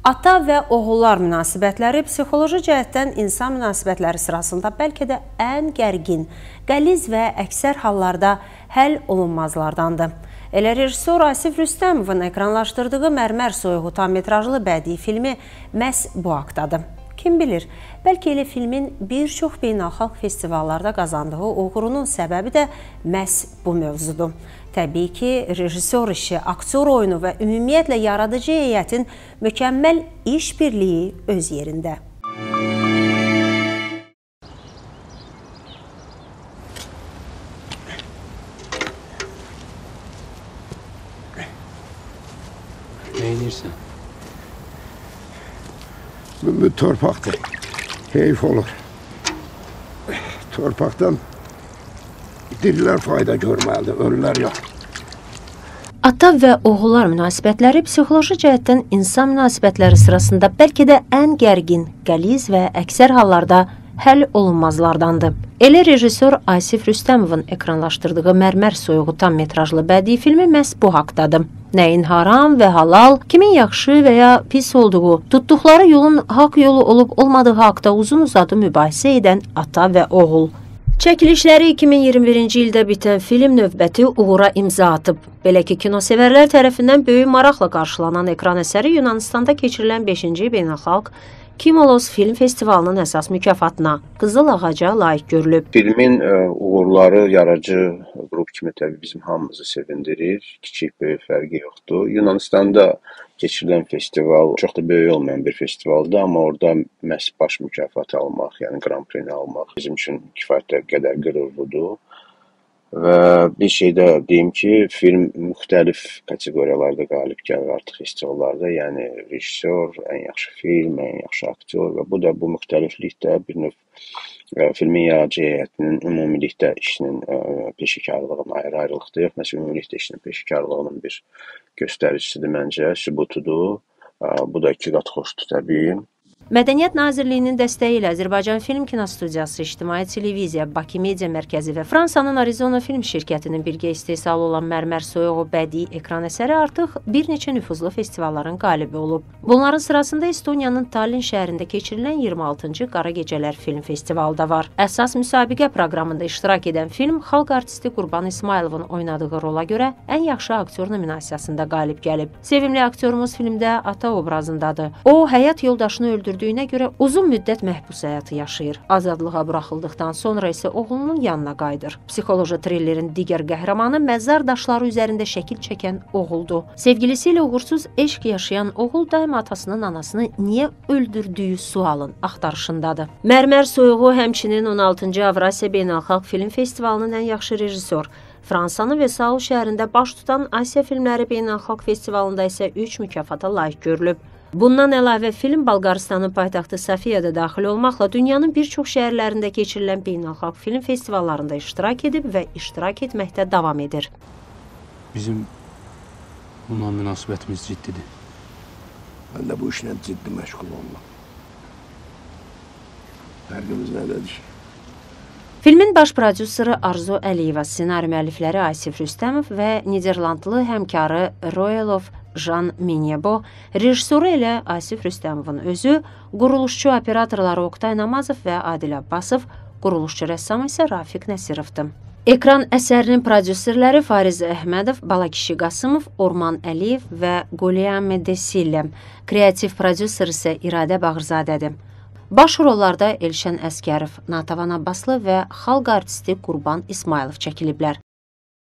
Ata və oğullar münasibətləri psixoloji cəhətdən insan münasibətləri sırasında bəlkə də ən gərgin, qəliz və əksər hallarda həll olunmazlardandır. Elə rejissor Asif Rüstəmovun ekranlaşdırdığı Mərmər soyuğu tam metrajlı bədii filmi məhz bu haqdadır. Kim bilir, bəlkə elə filmin bir çox beynəlxalq festivallarda qazandığı uğurunun səbəbi də məhz bu mövzudur. Təbii ki, rejissor işi, aktyor oyunu və ümumiyyətlə yaradıcı heyətin mükəmməl iş birliyi öz yerində. Bu torpaqdır. Heyf olur. Torpaqdan dirilər fayda görməlidir, ölülər yox. Ata və oğullar münasibətləri psixoloji cəhətdən insan münasibətləri sırasında bəlkə də ən gərgin, qəliz və əksər hallarda həll olunmazlardandır. Elə rejissor Asif Rüstəmovun ekranlaşdırdığı Mərmər soyuğu tam metrajlı bədii filmi məhz bu haqdadır. Nəyin haram və halal, kimin yaxşı və ya pis olduğu, tutduqları yolun haqq yolu olub olmadığı haqda uzun-uzadı mübahisə edən ata və oğul. Çəkilişləri 2021-ci ildə bitən film növbəti uğura imza atıb. Belə ki, kinosevərlər tərəfindən böyük maraqla qarşılanan ekran əsəri Yunanistanda keçirilən 5-ci beynəlxalq Kimolos Film Festivalının əsas mükafatına Qızıl Ağaca layiq görülüb. Filmin ə, e, uğurları yaradıcı qrup kimi təbii bizim hamımızı sevindirir. Kiçik böyük fərqi yoxdur. Yunanistanda keçirilən festival çox da böyük olmayan bir festivaldır, amma orada məhz baş mükafatı almaq, yəni Grand Prix-ni almaq bizim üçün kifayət qədər qürurludur. Və bir şey də deyim ki, film müxtəlif kateqoriyalarda qalib gəlir artıq festivallarda. Yəni rejissor, ən yaxşı film, ən yaxşı aktyor və bu da bu müxtəliflikdə bir növ e, filmin yaradıcı heyətinin ümumilikdə işinin e, peşəkarlığının ayrı-ayrılıqda yox, məsələn ümumilikdə işinin peşəkarlığının bir göstəricisidir məncə, sübutudur. E, bu da iki qat xoşdur təbii. Mədəniyyət Nazirliyinin dəstəyi ilə Azərbaycan Film Kinostudiyası, İctimai Televiziya, Bakı Media Mərkəzi və Fransanın Arizona Film şirkətinin birgə istehsalı olan Mərmər Soyuğu bədii ekran əsəri artıq bir neçə nüfuzlu festivalların qalibi olub. Bunların sırasında Estoniyanın Tallin şəhərində keçirilən 26-cı Qara Gecələr Film Festivalı da var. Əsas müsabiqə proqramında iştirak edən film xalq artisti Qurban İsmayılovun oynadığı rola görə ən yaxşı aktyor nominasiyasında qalib gəlib. Sevimli aktyorumuz filmdə ata obrazındadır. O, həyat yoldaşını öldürdü gördüyünə görə uzun müddət məhbus həyatı yaşayır. Azadlığa buraxıldıqdan sonra isə oğlunun yanına qayıdır. Psixoloji trillerin digər qəhrəmanı məzar daşları üzərində şəkil çəkən oğuldur. Sevgilisi ilə uğursuz eşq yaşayan oğul daima atasının anasını niyə öldürdüyü sualın axtarışındadır. Mərmər soyuğu həmçinin 16-cı Avrasiya Beynəlxalq Film Festivalının ən yaxşı rejissor Fransanın Vesaul şəhərində baş tutan Asiya Filmləri Beynəlxalq Festivalında isə 3 mükafata layiq görülüb. Bundan əlavə film Bolqarıstanın paytaxtı Sofiyada daxil olmaqla dünyanın bir çox şəhərlərində keçirilən beynəlxalq film festivallarında iştirak edib və iştirak etməkdə davam edir. Bizim bununla münasibətimiz ciddidir. Mən də bu işlə ciddi məşğul olmam. Fərqimiz nədədir? Filmin baş prodüseri Arzu Əliyeva, ssenari müəllifləri Asif Rüstəmov və Niderlandlı həmkarı Royalov Jan Minyebo, rejissoru elə Asif Rüstəmovun özü, quruluşçu operatorları Oktay Namazov və Adil Abbasov, quruluşçu rəssam isə Rafiq Nəsirovdur. Ekran əsərinin prodüserləri Fariz Əhmədov, Balakişi Qasımov, Orman Əliyev və Quliya Medesillə, kreativ prodüser isə İradə Bağırzadədir. Baş rollarda Elşən Əskərov, Natavan Abbaslı və xalq artisti Qurban İsmailov çəkiliblər.